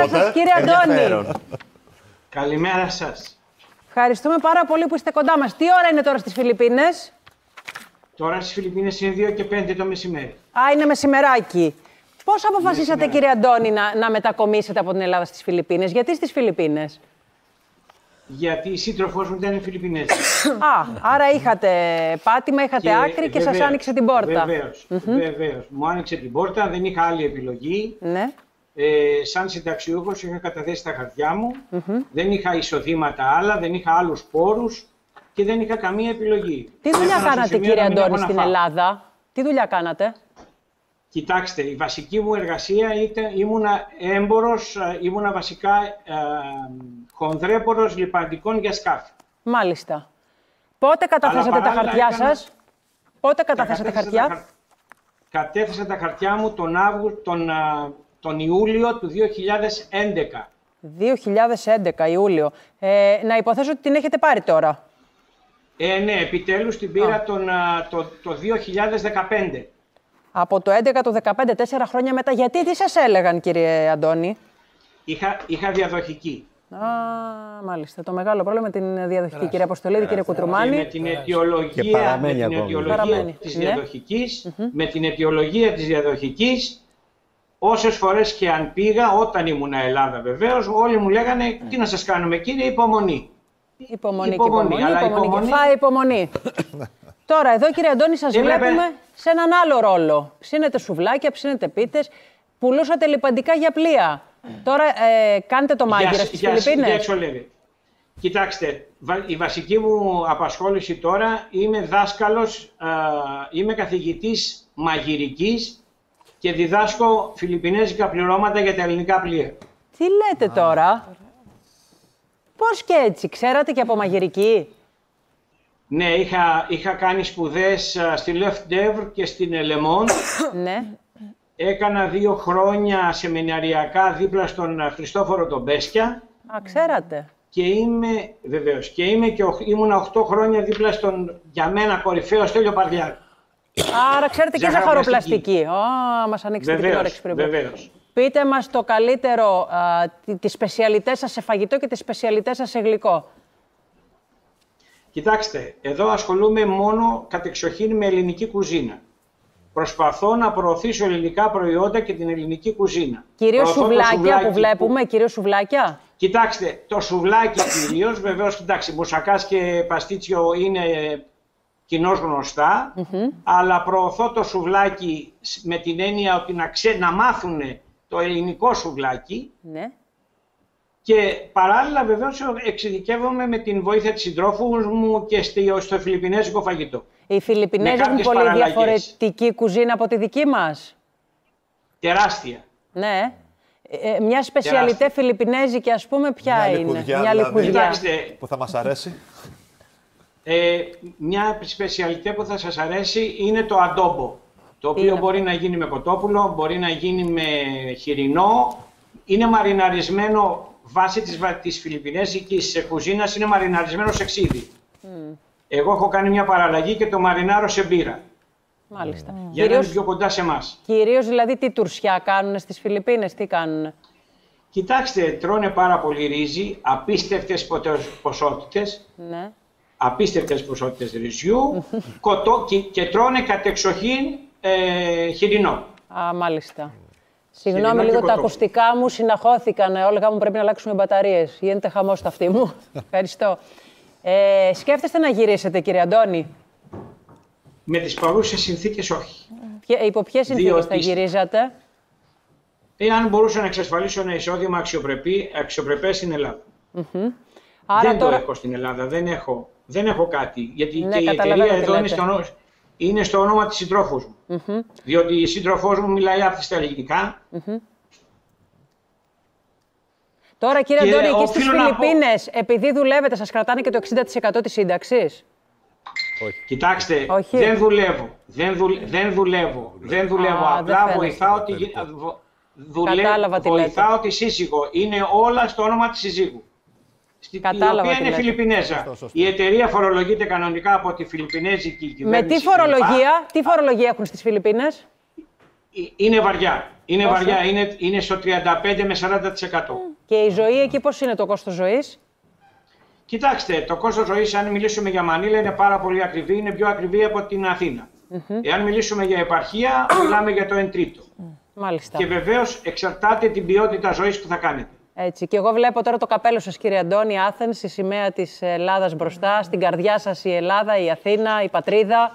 Καλημέρα σας κύριε Αντώνη. Καλημέρα σας. Ευχαριστούμε πάρα πολύ που είστε κοντά μας. Τι ώρα είναι τώρα στις Φιλιππίνες; Τώρα στις Φιλιππίνες είναι 2 και 5 το μεσημέρι. Α, είναι μεσημεράκι. Πώς αποφασίσατε κύριε Αντώνη να, να μετακομίσετε από την Ελλάδα στις Φιλιππίνες, γιατί στις Φιλιππίνες; Γιατί η σύντροφός μου ήταν Φιλιππινέζη. Α, άρα είχατε πάτημα, είχατε άκρη και σας άνοιξε την πόρτα. Βεβαίως, βεβαίως. Μου άνοιξε την πόρτα, δεν είχα άλλη επιλογή. Ναι. Ε, σαν συνταξιούχος είχα καταθέσει τα χαρτιά μου, δεν είχα εισοδήματα άλλα, δεν είχα άλλους πόρους και δεν είχα καμία επιλογή. Τι δουλειά Έφτανα στο κάνατε σημείο κύριε να μην Αντώνη έχω να στην φάω. Ελλάδα; Τι δουλειά κάνατε; Κοιτάξτε, η βασική μου εργασία ήταν, ήμουνα έμπορος, ε, ήμουνα βασικά ε, χονδρέπορος λιπαντικών για σκάφη. Μάλιστα. Πότε καταθέσατε τα παράλληλα χαρτιά έκανα- σας; Πότε καταθέσατε Κατέθεσα χαρτιά; τα χαρ- Κατέθεσα τα χαρτιά μου τον, Αύγου- τον, α, τον Ιούλιο του 2011. 2011 Ιούλιο. Ε, να υποθέσω ότι την έχετε πάρει τώρα. Ε, ναι, επιτέλους την πήρα τον, α, το, το 2015. Από το 11 το 15, τέσσερα χρόνια μετά. Γιατί, τι σας έλεγαν κύριε Αντώνη; Είχα, είχα διαδοχική. Α, μάλιστα. Το μεγάλο πρόβλημα με την διαδοχική. Κύριε Αποστολίδη, κύριε Και με Κουτρουμάνη. την Και αιτιολογία, με παραμένει την ακόμη. αιτιολογία Παραμένει, της ναι. διαδοχικής, με την αιτιολογία της διαδοχικής, όσες φορές και αν πήγα, όταν ήμουν Ελλάδα βεβαίως, όλοι μου λέγανε τι να σας κάνουμε κύριε, υπομονή. Υπομονή, και Υπομονή, υπομονή, αλλά υπομονή, υπομονή- και φάει υπομονή. Τώρα, εδώ κύριε Αντώνη, σας Έβλεπε- βλέπουμε σε έναν άλλο ρόλο. Ψήνετε σουβλάκια, ψήνετε πίτες, πουλούσατε λιπαντικά για πλοία. Τώρα ε, κάνετε το μάγειρα στις για, για Φιλιππίνες. εξολεύει. Κοιτάξτε, βα- η βασική μου απασχόληση τώρα είμαι δάσκαλος, α, είμαι καθηγητής μαγειρικής και διδάσκω φιλιππινέζικα πληρώματα για τα ελληνικά πλοία. Τι λέτε τώρα; Πώς και έτσι, ξέρατε και από μαγειρική; Ναι, είχα, είχα κάνει σπουδές α, στη Left Devre και στην Ελεμόν. ναι. Έκανα δύο χρόνια σεμιναριακά δίπλα στον α, Χριστόφορο τον Μπέσκια Α, ξέρατε. και είμαι, βεβαίως, και είμαι και οχ- ήμουνα 8 χρόνια δίπλα στον, για μένα, κορυφαίο Στέλιο Παρδιάκη. Άρα ξέρετε και Ζαχαροπλαστική. ζαχαροπλαστική. Α, μας ανοίξετε και την όρεξη Βεβαίως, πριν. βεβαίως. Πείτε μας το καλύτερο, α, τη- τις σπεσιαλιτές σας σε φαγητό και τις σπεσιαλιτές σας σε γλυκό. Κοιτάξτε, εδώ ασχολούμαι μόνο κατεξοχήν με ελληνική κουζίνα. Προσπαθώ να προωθήσω ελληνικά προϊόντα και την ελληνική κουζίνα. Κυρίως Προωθώ το σουβλάκια σουβλάκι που βλέπουμε, κυρίως σουβλάκια; Κοιτάξτε, το σουβλάκι κυρίως, βεβαίως, κοιτάξτε, μουσακάς και παστίτσιο είναι κοινώς γνωστά, αλλά προωθώ το σουβλάκι σ- με την έννοια ότι να, ξέ, να μάθουν το ελληνικό σουβλάκι Ναι. και παράλληλα βεβαίως εξειδικεύομαι με την βοήθεια της συντρόφους μου και στο, στο φιλιππινέζικο φαγητό. Οι Φιλιππινέζοι έχουν κάποιες πολύ παραλλαγές. διαφορετική κουζίνα από τη δική μας. Τεράστια. Ναι. Ε, ε, μια σπεσιαλιτέ Τεράστια. φιλιππινέζικη, ας πούμε, ποια Μια είναι; λικουδιά, μια δηλαδή. λικουδιά. Κοιτάξτε, που θα μας αρέσει. Ε, μια σπεσιαλιτέ που θα σας αρέσει είναι το αντόμπο. Το οποίο είναι μπορεί να γίνει με κοτόπουλο, μπορεί να γίνει με χοιρινό. Είναι μαριναρισμένο βάσει της, βα- της φιλιππινέζικης κουζίνας, είναι μαριναρισμένο σε ξύδι. Εγώ έχω κάνει μια παραλλαγή και το μαρινάρω σε μπύρα. Μάλιστα. Για να είναι Κυρίως, πιο κοντά σε εμάς. κυρίως δηλαδή τι τουρσιά κάνουν στις Φιλιππίνες, τι κάνουν. Κοιτάξτε, τρώνε πάρα πολύ ρύζι, απίστευτες ποτε- ποσότητες, Ναι. Απίστευτες ποσότητες ρυζιού κοτό, και, και τρώνε κατεξοχήν ε, χοιρινό. Α, μάλιστα. Συγγνώμη, Σιγνώμη λίγο και τα κοτόπουλο. ακουστικά μου συναχώθηκαν. Όλγα μου πρέπει να αλλάξουμε μπαταρίες. Γίνεται χαμός στο αυτί μου. Ευχαριστώ. Ε, σκέφτεστε να γυρίσετε, κύριε Αντώνη; Με τις παρούσες συνθήκες όχι. Ποια- υπό ποιες συνθήκες θα Διότι- γυρίζατε; Εάν μπορούσα να εξασφαλίσω ένα εισόδημα αξιοπρεπή, αξιοπρεπές στην Ελλάδα. Άρα δεν τώρα... το έχω στην Ελλάδα, δεν έχω, δεν έχω κάτι. Γιατί Ναι, και η καταλαβαίνω εταιρεία τι εδώ είναι λέτε. στο, όνο- είναι στο όνομα της συντρόφου μου. Διότι η σύντροφός μου μιλάει άφθιστα ελληνικά. Τώρα, κύριε Και Αντώνη, εκεί στις οφείλω να πω- Φιλιππίνες, επειδή δουλεύετε, σας κρατάνε και το 60% της σύνταξης; Κοιτάξτε, Όχι. δεν δουλεύω. Δεν, δουλ, δεν δουλεύω. Δεν δουλεύω. Α, δεν Απλά φαίνεται. βοηθάω τη, γυ- βο- δουλε- Κατάλαβα τι λέτε. βοηθάω τη σύζυγο. Είναι όλα στο όνομα της σύζυγου. Στη, Κατάλαβα η οποία τι είναι λέτε. Φιλιππινέζα. Σωστό, σωστό. Η εταιρεία φορολογείται κανονικά από τη Φιλιππινέζικη Με κυβέρνηση. τι κλπ. φορολογία, τι φορολογία έχουν στις Φιλιππίνες; είναι βαριά. Είναι βαριά, είναι, είναι στο 35 με 40%. Και η ζωή εκεί πώς είναι το κόστος ζωής; Κοιτάξτε, το κόστος ζωής, αν μιλήσουμε για Μανίλα, είναι πάρα πολύ ακριβή. Είναι πιο ακριβή από την Αθήνα. Εάν μιλήσουμε για επαρχία, μιλάμε για το 1 τρίτο. Μάλιστα. Και βεβαίως εξαρτάται την ποιότητα ζωής που θα κάνετε. Έτσι. Και εγώ βλέπω τώρα το καπέλο σας, κύριε Αντώνη, Άθενς, η σημαία της Ελλάδας μπροστά, στην καρδιά σας η Ελλάδα, η Αθήνα, η πατρίδα.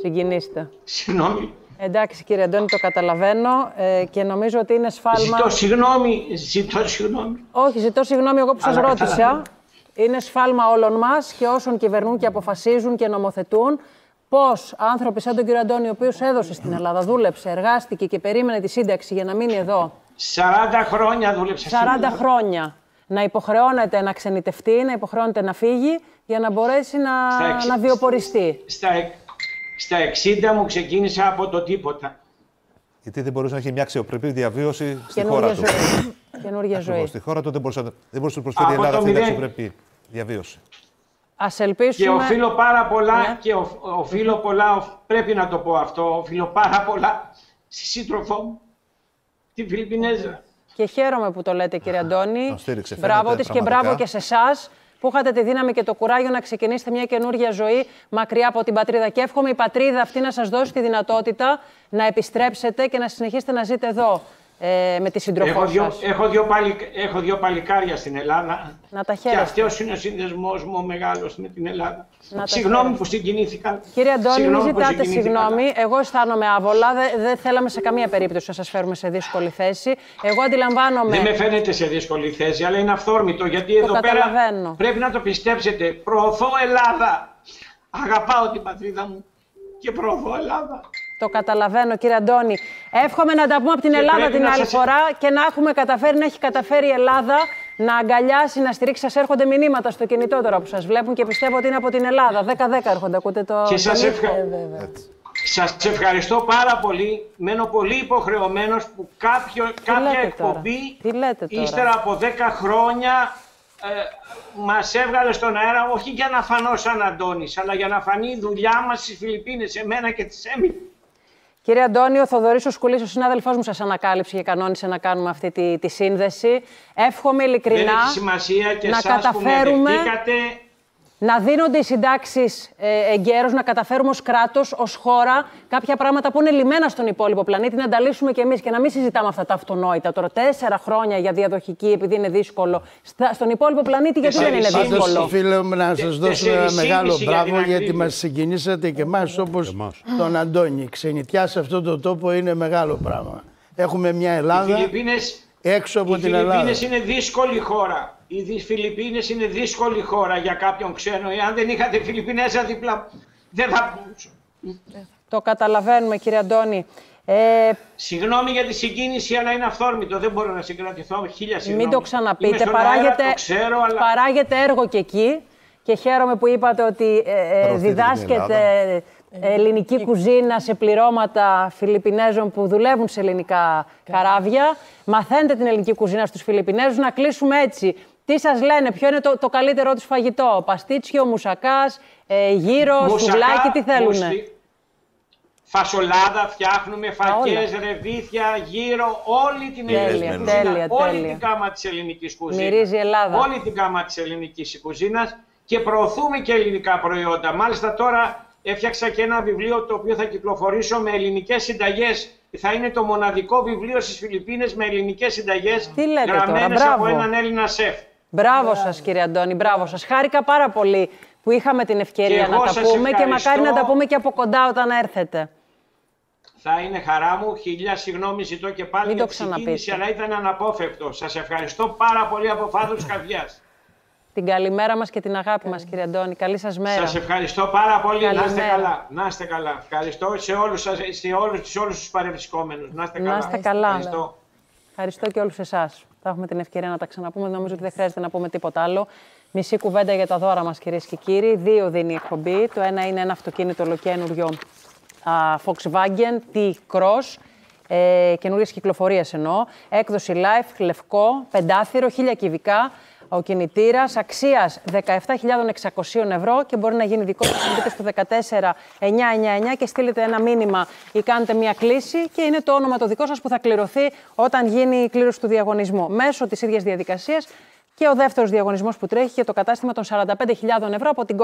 Συγκινήστε. Συγγνώμη. Εντάξει κύριε Αντώνη, το καταλαβαίνω ε, και νομίζω ότι είναι σφάλμα... Ζητώ συγγνώμη, ζητώ συγγνώμη. Όχι, ζητώ συγγνώμη εγώ που σας Αλλά ρώτησα. καταλαβαίνω. Είναι σφάλμα όλων μας και όσων κυβερνούν και αποφασίζουν και νομοθετούν πώς άνθρωποι σαν τον κύριο Αντώνη, ο οποίος έδωσε στην Ελλάδα, δούλεψε, εργάστηκε και περίμενε τη σύνταξη για να μείνει εδώ; 40 χρόνια δούλεψα στην 40 Ελλάδα. χρόνια, να υποχρεώνεται να ξενιτευτεί, να υποχρεώνεται να φύγει για να μπορέσει να, Στα εξ- να βιοποριστεί. Στα, εκ- στα 60 μου ξεκίνησα από το τίποτα. Γιατί δεν μπορούσε να έχει μια αξιοπρεπή διαβίωση στη χώρα Καινούργια του. ζωή. Καινούργια ζωή. Ακριβώς. Στη χώρα του δεν μπορούσε, να- δεν μπορούσε να προσφέρει η Από Ελλάδα το αυτή την μηδέν. αξιοπρεπή διαβίωση. Ας Και ελπίσουμε... οφείλω πάρα πολλά, Ναι. και οφ- οφείλω πολλά, οφ- πρέπει να το πω αυτό, οφείλω πάρα πολλά στη σύντροφό μου, τη Φιλιππινέζα. Και χαίρομαι που το λέτε, κύριε Αντώνη. Τον στήριξε, Μπράβο φαίνεται, της και πραγματικά. μπράβο και σε εσάς που είχατε τη δύναμη και το κουράγιο να ξεκινήσετε μια καινούργια ζωή μακριά από την πατρίδα. Και εύχομαι η πατρίδα αυτή να σας δώσει τη δυνατότητα να επιστρέψετε και να συνεχίσετε να ζείτε εδώ ε, με τη σύντροφό Έχω δύο, σας. έχω, δύο παλικ, έχω δύο παλικάρια στην Ελλάδα. Να τα Και χαίρεστε. αυτός είναι ο συνδεσμός μου ο μεγάλος με την Ελλάδα. Να τα Συγγνώμη χαίρεστε. που συγκινήθηκα. Κύριε Αντώνη, μην Συγγνώμη που ζητάτε συγκινήθηκα. συγγνώμη. Εγώ αισθάνομαι άβολα. Δεν δεν θέλαμε σε καμία περίπτωση να σας φέρουμε σε δύσκολη θέση. Εγώ αντιλαμβάνομαι. Δεν με φαίνεται σε δύσκολη θέση, αλλά είναι αυθόρμητο γιατί εδώ πέρα καταλαβαίνω. πρέπει να το πιστέψετε. Προωθώ Ελλάδα. Αγαπάω την πατρίδα μου και προωθώ Ελλάδα. Το καταλαβαίνω, κύριε Αντώνη. Εύχομαι να τα πούμε από την Και Ελλάδα πρέπει την να άλλη σας- φορά και να έχουμε καταφέρει, να έχει καταφέρει η Ελλάδα να αγκαλιάσει, να στηρίξει. Σας έρχονται μηνύματα στο κινητό τώρα που σας βλέπουν και πιστεύω ότι είναι από την Ελλάδα. 10-10 έρχονται, ακούτε το. Και σας το- ευχα- Ε, βέβαια. Σας ευχαριστώ πάρα πολύ. Μένω πολύ υποχρεωμένος που κάποιο, κάποια λέτε τώρα; εκπομπή Τι λέτε τώρα; ύστερα από 10 χρόνια ε, μας έβγαλε στον αέρα όχι για να φανώ σαν Αντώνης αλλά για να φανεί η δουλειά μας στις Φιλιππίνες, εμένα και της Έμιλ. Κύριε Αντώνη, ο Θοδωρής ο Σκουλής, ο συνάδελφός μου, σας ανακάλυψε και κανόνισε να κάνουμε αυτή τη, τη σύνδεση. Εύχομαι Δεν ειλικρινά έχει σημασία και να εσάς που με καταφέρουμε δεχτήκατε να δίνονται οι συντάξεις ε, εγκαίρως, να καταφέρουμε ως κράτος, ως χώρα, κάποια πράγματα που είναι λιμένα στον υπόλοιπο πλανήτη, να τα λύσουμε κι εμείς και να μην συζητάμε αυτά τα αυτονόητα. Τώρα, τέσσερα χρόνια για διαδοχική, επειδή είναι δύσκολο. Στα, στον υπόλοιπο πλανήτη, γιατί δεν είναι Τέσσερις δύσκολο; ήμιση. Πάντως οφείλω να σας δώσω ένα τεσσερις μεγάλο ήμιση για την μπράβο γιατί ακρίβεια. μας συγκινήσατε και εμάς όπως εμάς. τον Αντώνη. Ξενιτιά σε αυτό το τόπο είναι μεγάλο πράγμα. Έχουμε μια οι Ελλάδα Φιλιππίνες έξω από Οι την Ελλάδα. Φιλιππίνες είναι δύσκολη χώρα. Οι δι- Φιλιππίνες είναι δύσκολη χώρα για κάποιον ξένο. Αν δεν είχατε Φιλιππινέζα δίπλα, δεν θα μπορούσα. Το καταλαβαίνουμε, κύριε Αντώνη. Ε, Συγγνώμη για τη συγκίνηση, αλλά είναι αυθόρμητο. Δεν μπορώ να συγκρατηθώ. Χίλια συγγνώμη. μην το Είμαι ξαναπείτε. στον Παράγεται, αέρα, το ξέρω, αλλά παράγεται έργο και εκεί. Και χαίρομαι που είπατε ότι ε, ε, Προωθείτε την διδάσκεται ελληνική κουζίνα σε πληρώματα Φιλιππινέζων που δουλεύουν σε ελληνικά καράβια. Μαθαίνετε την ελληνική κουζίνα στους Φιλιππινέζους. Να κλείσουμε έτσι. Τι σας λένε, ποιο είναι το, το καλύτερό τους φαγητό; Παστίτσιο, μουσακάς, ε, γύρος, μουσακά, σουβλάκι, τι θέλουνε; μουστι- Φασολάδα φτιάχνουμε, φακές, ρεβίθια, γύρω, όλη την Τέλεια, ελληνική κουζίνα. τέλεια, όλη τέλεια. την κάμα της ελληνικής κουζίνας. Μυρίζει η Ελλάδα. Όλη την κάμα της ελληνικής κουζίνας και προωθούμε και ελληνικά προϊόντα. Μάλιστα τώρα έφτιαξα και ένα βιβλίο το οποίο θα κυκλοφορήσω με ελληνικές συνταγές. Θα είναι το μοναδικό βιβλίο στις Φιλιππίνες με ελληνικές συνταγές Τι λέτε τώρα, γραμμένες από μπράβο. έναν Έλληνα σεφ. Μπράβο σας κύριε Αντώνη, μπράβο σας. Χάρηκα πάρα πολύ που είχαμε την ευκαιρία Και να εγώ τα σας πούμε και μακάρι ευχαριστώ. να τα πούμε και από κοντά όταν έρθετε. Θα είναι χαρά μου. Χιλιά συγγνώμη ζητώ και πάλι Μην για το τη συγκίνηση, ξαναπείτε. αλλά ήταν αναπόφευκτο. Σας ευχαριστώ πάρα πολύ από φάδος καρδιάς. Την καλημέρα μας και την αγάπη μας κύριε Αντώνη. Καλή σας μέρα. Σας ευχαριστώ πάρα πολύ. Να είστε Καλημέρα. καλά. Να είστε καλά. Ευχαριστώ σε όλους, σας, σε όλους, σε όλους τους παρευρισκόμενους. Να είστε Να καλά. είστε καλά. Ευχαριστώ. Ευχαριστώ και όλους εσάς. Θα έχουμε την ευκαιρία να τα ξαναπούμε. Νομίζω ότι δεν χρειάζεται να πούμε τίποτα άλλο. Μισή κουβέντα για τα δώρα μας κυρίες και κύριοι. Δύο δίνει η εκπομπή. Το ένα είναι ένα αυτοκίνητο ολοκένουργιο α, Volkswagen T-Cross. Ε, καινούριες κυκλοφορίες εννοώ. Έκδοση live, λευκό, πεντάθυρο, χίλια κυβικά. Ο κινητήρας αξίας 17.600 ευρώ και μπορεί να γίνει δικό σα. Μπείτε στο 14999 και στείλετε ένα μήνυμα ή κάνετε μια κλίση και είναι το όνομα το δικό σας που θα κληρωθεί όταν γίνει η κλήρωση του διαγωνισμού. Μέσω της ίδιας διαδικασίας και ο δεύτερος διαγωνισμός που τρέχει και το κατάστημα των 45.000 ευρώ από την